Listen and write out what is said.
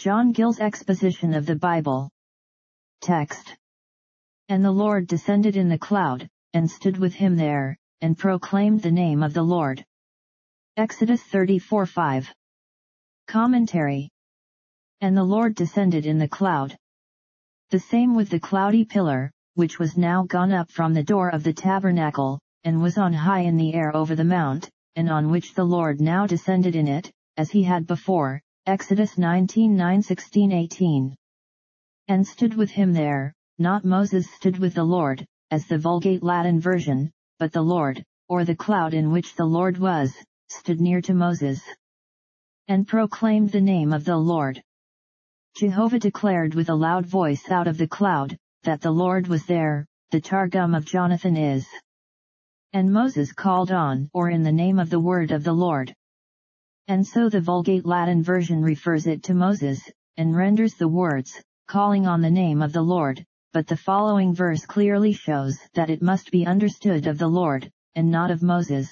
John Gill's exposition of the Bible. Text. And the Lord descended in the cloud, and stood with him there, and proclaimed the name of the Lord. Exodus 34 5. Commentary. And the Lord descended in the cloud. The same with the cloudy pillar, which was now gone up from the door of the tabernacle, and was on high in the air over the mount, and on which the Lord now descended in it, as he had before, Exodus 19 9 16 18. And stood with him there, not Moses stood with the Lord, as the Vulgate Latin version, but the Lord, or the cloud in which the Lord was, stood near to Moses. And proclaimed the name of the Lord. Jehovah declared with a loud voice out of the cloud, that the Lord was there, the Targum of Jonathan is. And Moses called on or in the name of the word of the Lord. And so the Vulgate Latin version refers it to Moses, and renders the words, calling on the name of the Lord, but the following verse clearly shows that it must be understood of the Lord, and not of Moses.